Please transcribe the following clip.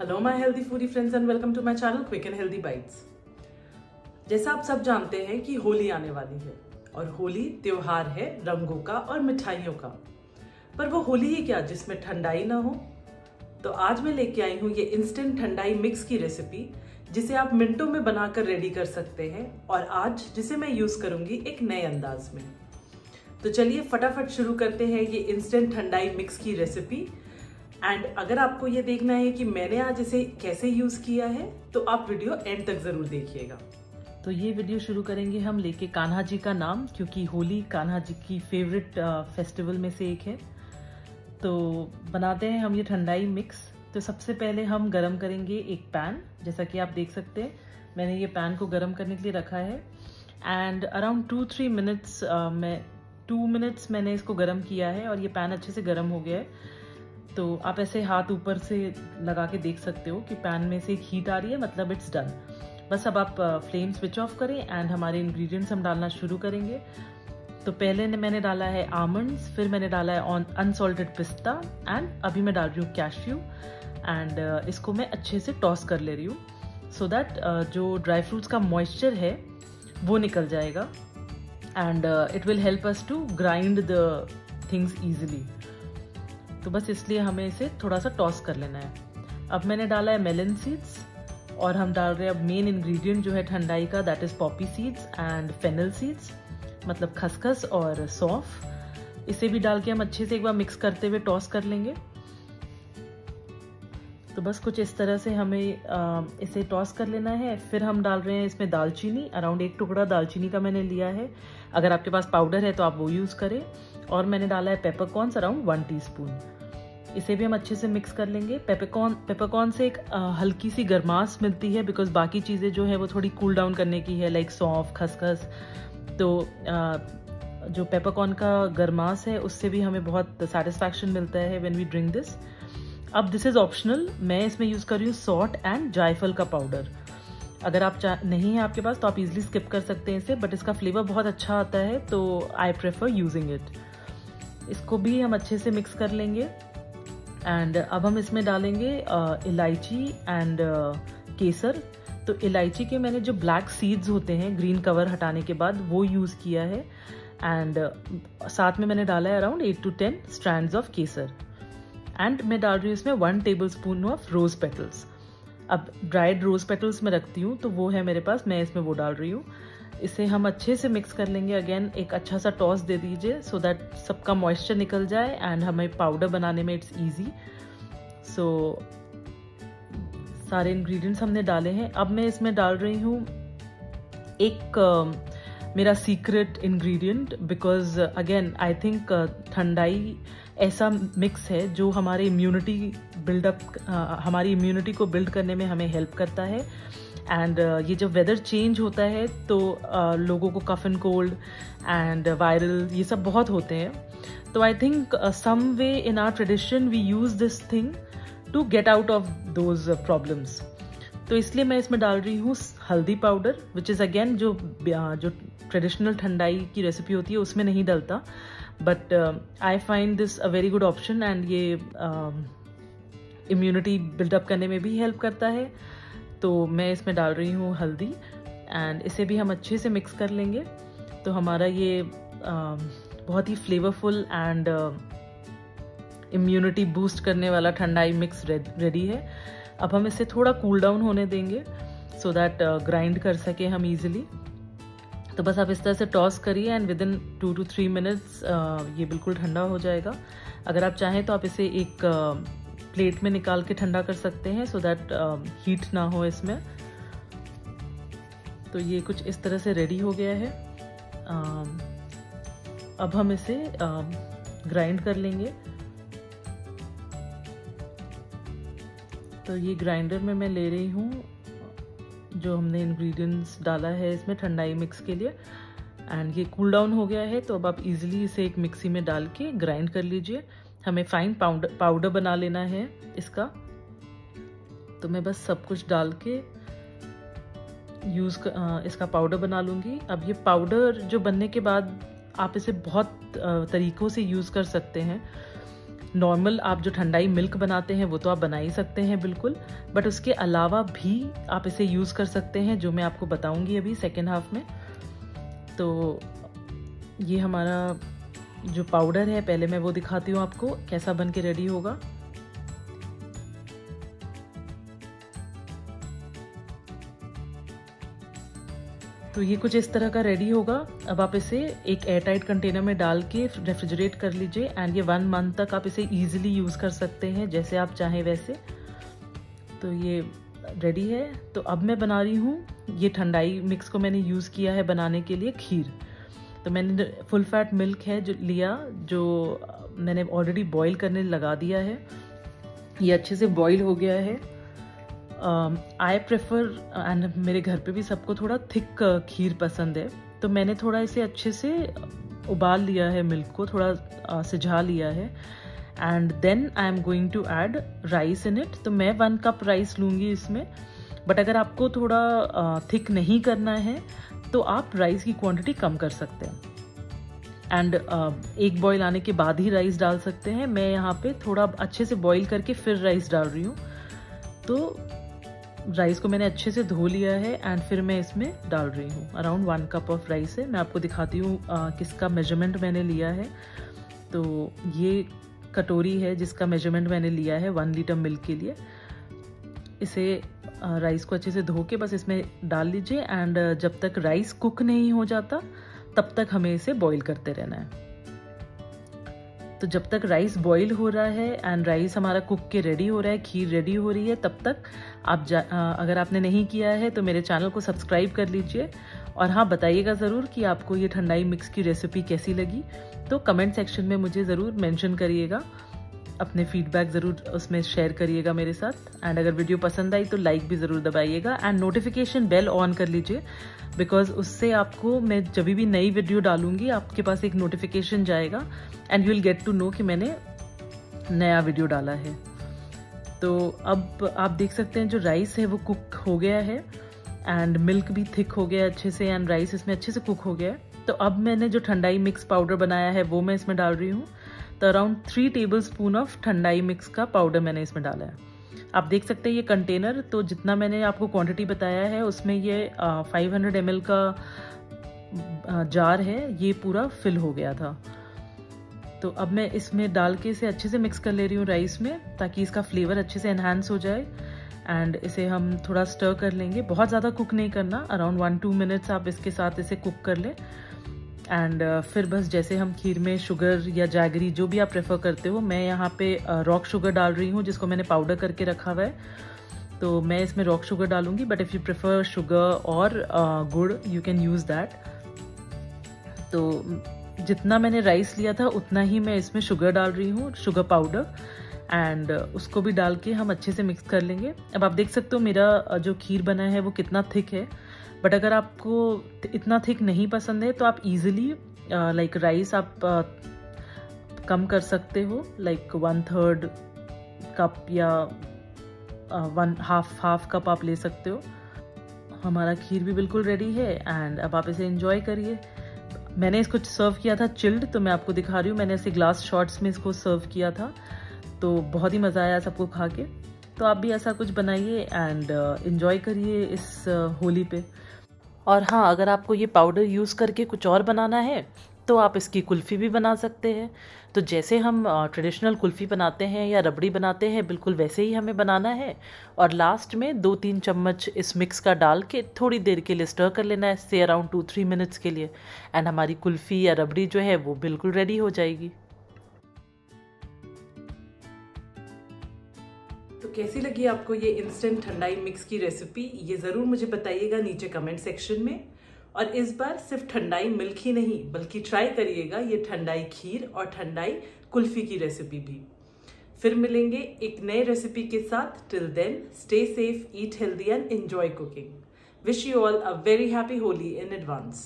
Hello my healthy foodie friends and welcome to my channel quick and healthy bites जैसा आप सब जानते हैं कि होली आने वाली है और होली त्योहार है रंगों का और मिठाइयों का। पर वो होली ही क्या जिसमें ठंडाई ना हो? तो आज मैं लेके आई हूँ ये इंस्टेंट ठंडाई मिक्स की रेसिपी जिसे आप मिनटों में बनाकर रेडी कर सकते हैं और आज जिसे मैं यूज़ करूँगी एक नए अंदाज में। तो चलिए फटाफट शुरू करते हैं ये इंस्टेंट ठंडाई मिक्स की रेसिपी एंड अगर आपको ये देखना है कि मैंने आज इसे कैसे यूज़ किया है तो आप वीडियो एंड तक ज़रूर देखिएगा। तो ये वीडियो शुरू करेंगे हम लेके कान्हा जी का नाम, क्योंकि होली कान्हा जी की फेवरेट फेस्टिवल में से एक है। तो बनाते हैं हम ये ठंडाई मिक्स तो सबसे पहले हम गरम करेंगे एक पैन जैसा कि आप देख सकते हैं। मैंने ये पैन को गरम करने के लिए रखा है। And around two three minutes मैं टू मिनट्स मैंने इसको गरम किया है और ये पैन अच्छे से गरम हो गया है। तो आप ऐसे हाथ ऊपर से लगा के देख सकते हो कि पैन में से एक हीट आ रही है मतलब इट्स डन बस अब आप फ्लेम स्विच ऑफ़ करें एंड हमारे इंग्रेडिएंट्स हम डालना शुरू करेंगे। तो पहले ने मैंने डाला है आमंड्स फिर मैंने डाला है अनसॉल्टेड पिस्ता एंड अभी मैं डाल रही हूँ कैश्यू एंड इसको मैं अच्छे से टॉस कर ले रही हूँ। सो दैट जो ड्राई फ्रूट्स का मॉइस्चर है, वो निकल जाएगा। And it will help us to grind the things easily तो बस इसलिए हमें इसे थोड़ा सा टॉस कर लेना है। अब मैंने डाला है मेलन सीड्स और हम डाल रहे हैं अब मेन इंग्रेडिएंट जो है ठंडाई का that is poppy seeds and fennel seeds मतलब खसखस और सौफ। इसे भी डाल के हम अच्छे से एक बार मिक्स करते हुए टॉस कर लेंगे। तो बस कुछ इस तरह से हमें इसे टॉस कर लेना है। फिर हम डाल रहे हैं इसमें दालचीनी। अराउंड एक टुकड़ा दालचीनी का मैंने लिया है। अगर आपके पास पाउडर है तो आप वो यूज़ करें। और मैंने डाला है पेपरकॉर्नस अराउंड वन टीस्पून इसे भी हम अच्छे से मिक्स कर लेंगे. पेपरकॉर्न पेपरकॉर्न से एक हल्की सी गर्मास मिलती है बिकॉज़ बाकी चीज़ें जो है वो थोड़ी कूल डाउन करने की है लाइक सौंफ खसखस. तो आ, जो पेपरकॉर्न का गर्मास है उससे भी हमें बहुत सेटिस्फैक्शन मिलता है व्हेन वी ड्रिंक दिस अब दिस इज़ ऑप्शनल मैं इसमें यूज़ कर रही हूँ सॉल्ट एंड जायफल का पाउडर अगर आप नहीं है आपके पास तो आप इजीली स्किप कर सकते हैं इसे बट इसका फ्लेवर बहुत अच्छा आता है तो आई प्रेफर यूजिंग इट इसको भी हम अच्छे से मिक्स कर लेंगे। एंड अब हम इसमें डालेंगे इलायची एंड केसर। तो इलायची के मैंने जो ब्लैक सीड्स होते हैं ग्रीन कवर हटाने के बाद, वो यूज़ किया है। एंड साथ में मैंने डाला है around eight to ten strand of Kesar. And मैं डाल रही हूँ इसमें one tablespoon of rose petals अब ड्राइड रोज पेटल्स में रखती हूँ तो वो है मेरे पास, मैं इसमें वो डाल रही हूँ। इसे हम अच्छे से मिक्स कर लेंगे। अगेन एक अच्छा सा टॉस दे दीजिए सो दैट सबका मॉइस्चर निकल जाए एंड हमें पाउडर बनाने में इट्स ईजी सो सारे इंग्रेडिएंट्स हमने डाले हैं। अब मैं इसमें डाल रही हूँ एक uh, मेरा secret ingredient because again I think thandai ऐसा मिक्स है जो हमारे इम्यूनिटी बिल्डअप हमारी इम्यूनिटी को बिल्ड करने में हमें हेल्प करता है। एंड uh, ये जब वेदर चेंज होता है तो uh, लोगों को cough and cold and viral ये सब बहुत होते हैं। तो I think some way in are tradition we use this thing to get out of those problems तो इसलिए मैं इसमें डाल रही हूँ हल्दी पाउडर विच इज़ अगेन जो जो ट्रेडिशनल ठंडाई की रेसिपी होती है उसमें नहीं डलता। But I find this a very good option and ये इम्यूनिटी uh, बिल्डअप करने में भी हेल्प करता है। तो मैं इसमें डाल रही हूँ हल्दी एंड इसे भी हम अच्छे से मिक्स कर लेंगे। तो हमारा ये uh, बहुत ही फ्लेवरफुल एंड इम्यूनिटी बूस्ट करने वाला ठंडाई मिक्स रेडी है। अब हम इसे थोड़ा कूल डाउन होने देंगे सो दैट ग्राइंड कर सके हम इजीली तो बस आप इस तरह से टॉस करिए and within two two three minutes ये बिल्कुल ठंडा हो जाएगा। अगर आप चाहें तो आप इसे एक प्लेट में निकाल के ठंडा कर सकते हैं सो दैट हीट ना हो इसमें। तो ये कुछ इस तरह से रेडी हो गया है। Uh, अब हम इसे ग्राइंड uh, कर लेंगे। तो ये ग्राइंडर में मैं ले रही हूँ जो हमने इंग्रेडिएंट्स डाला है इसमें ठंडाई मिक्स के लिए। एंड ये कूल डाउन हो गया है तो अब आप इजीली इसे एक मिक्सी में डाल के ग्राइंड कर लीजिए। हमें फाइन पाउडर पाउडर बना लेना है इसका। तो मैं बस सब कुछ डाल के यूज़ इसका पाउडर बना लूँगी। अब ये पाउडर जो बनने के बाद आप इसे बहुत तरीक़ों से यूज़ कर सकते हैं। नॉर्मल आप जो ठंडाई मिल्क बनाते हैं, वो तो आप बना ही सकते हैं बिल्कुल। बट उसके अलावा भी आप इसे यूज़ कर सकते हैं, जो मैं आपको बताऊँगी अभी सेकेंड हाफ़ में। तो ये हमारा जो पाउडर है, पहले मैं वो दिखाती हूँ आपको, कैसा बन के रेडी होगा। तो ये कुछ इस तरह का रेडी होगा। अब आप इसे एक एयरटाइट कंटेनर में डाल के रेफ्रिजरेट कर लीजिए एंड ये वन मंथ तक आप इसे इजीली यूज़ कर सकते हैं, जैसे आप चाहें वैसे। तो ये रेडी है। तो अब मैं बना रही हूँ, ये ठंडाई मिक्स को मैंने यूज़ किया है बनाने के लिए खीर। तो मैंने फुल फैट मिल्क है जो लिया जो मैंने ऑलरेडी बॉईल करने लगा दिया है ये अच्छे से बॉईल हो गया है। आई प्रेफर एंड मेरे घर पे भी सबको थोड़ा थिक खीर पसंद है तो मैंने थोड़ा इसे अच्छे से उबाल लिया है मिल्क को थोड़ा uh, सिझा लिया है। And then I am going to add rice in it तो मैं वन कप राइस लूँगी इसमें। बट अगर आपको थोड़ा थिक नहीं करना है तो आप राइस की क्वांटिटी कम कर सकते हैं। एंड एक बॉईल आने के बाद ही राइस डाल सकते हैं। मैं यहाँ पे थोड़ा अच्छे से बॉईल करके फिर राइस डाल रही हूँ। तो राइस को मैंने अच्छे से धो लिया है एंड फिर मैं इसमें डाल रही हूँ। Around one cup of rice है। मैं आपको दिखाती हूँ किसका मेज़रमेंट मैंने लिया है। तो ये कटोरी है जिसका मेज़रमेंट मैंने लिया है वन लीटर मिल्क के लिए। इसे राइस को अच्छे से धो के बस इसमें डाल लीजिए एंड जब तक राइस कुक नहीं हो जाता तब तक हमें इसे बॉईल करते रहना है। तो जब तक राइस बॉईल हो रहा है एंड राइस हमारा कुक के रेडी हो रहा है खीर रेडी हो रही है तब तक आप जा, अगर आपने नहीं किया है तो मेरे चैनल को सब्सक्राइब कर लीजिए। और हाँ बताइएगा ज़रूर कि आपको ये ठंडाई मिक्स की रेसिपी कैसी लगी। तो कमेंट सेक्शन में मुझे ज़रूर मेंशन करिएगा। अपने फीडबैक ज़रूर उसमें शेयर करिएगा मेरे साथ। एंड अगर वीडियो पसंद आई तो लाइक भी ज़रूर दबाइएगा। एंड नोटिफिकेशन बेल ऑन कर लीजिए। बिकॉज़ उससे आपको मैं जब भी नई वीडियो डालूँगी, आपके पास एक नोटिफिकेशन जाएगा। And you will get to know कि मैंने नया वीडियो डाला है। तो अब आप देख सकते हैं जो राइस है वो कुक हो गया है। एंड मिल्क भी थिक हो गया अच्छे से। एंड राइस इसमें अच्छे से कुक हो गया है। तो अब मैंने जो ठंडाई मिक्स पाउडर बनाया है, वो मैं इसमें डाल रही हूँ। तो around three tablespoon of thandai mix का पाउडर मैंने इसमें डाला है। आप देख सकते हैं ये कंटेनर तो जितना मैंने आपको क्वांटिटी बताया है, उसमें ये फाइव हंड्रेड एम का जार है, ये पूरा फिल हो गया था। तो अब मैं इसमें डाल के इसे अच्छे से मिक्स कर ले रही हूँ राइस में, ताकि इसका फ्लेवर अच्छे से एनहांस हो जाए। एंड इसे हम थोड़ा स्टर कर लेंगे। बहुत ज़्यादा कुक नहीं करना अराउंड वन टू मिनट्स आप इसके साथ इसे कुक कर लें। एंड uh, फिर बस जैसे हम खीर में शुगर या जैगरी जो भी आप प्रेफर करते हो मैं यहाँ पे रॉक uh, शुगर डाल रही हूँ जिसको मैंने पाउडर करके रखा हुआ है। तो मैं इसमें रॉक शुगर डालूँगी but if you prefer sugar और uh, gur you can use that तो जितना मैंने राइस लिया था उतना ही मैं इसमें शुगर डाल रही हूँ शुगर पाउडर एंड उसको भी डाल के हम अच्छे से मिक्स कर लेंगे। अब आप देख सकते हो मेरा जो खीर बना है वो कितना थिक है। बट अगर आपको इतना थिक नहीं पसंद है तो आप इजीली लाइक राइस आप कम कर सकते हो लाइक वन थर्ड कप या वन हाफ़ हाफ़ कप आप ले सकते हो। हमारा खीर भी बिल्कुल रेडी है एंड अब आप इसे एंजॉय करिए। मैंने इसको सर्व किया था चिल्ड तो मैं आपको दिखा रही हूँ, मैंने ऐसे ग्लास शॉट्स में इसको सर्व किया था। तो बहुत ही मज़ा आया सबको खा के। तो आप भी ऐसा कुछ बनाइए एंड इन्जॉय करिए इस होली पे। और हाँ अगर आपको ये पाउडर यूज़ करके कुछ और बनाना है तो आप इसकी कुल्फ़ी भी बना सकते हैं। तो जैसे हम ट्रेडिशनल कुल्फ़ी बनाते हैं या रबड़ी बनाते हैं, बिल्कुल वैसे ही हमें बनाना है। और लास्ट में दो तीन चम्मच इस मिक्स का डाल के थोड़ी देर के लिए स्टर कर लेना है से अराउंड टू थ्री मिनट्स के लिए। एंड हमारी कुल्फ़ी या रबड़ी जो है, वो बिल्कुल रेडी हो जाएगी। कैसी लगी आपको ये इंस्टेंट ठंडाई मिक्स की रेसिपी ये ज़रूर मुझे बताइएगा नीचे कमेंट सेक्शन में। और इस बार सिर्फ़ ठंडाई मिल्क ही नहीं, बल्कि ट्राई करिएगा ये ठंडाई खीर और ठंडाई कुल्फी की रेसिपी भी। फिर मिलेंगे एक नए रेसिपी के साथ। Till then stay safe eat healthy and enjoy cooking wish you all a very happy Holi in advance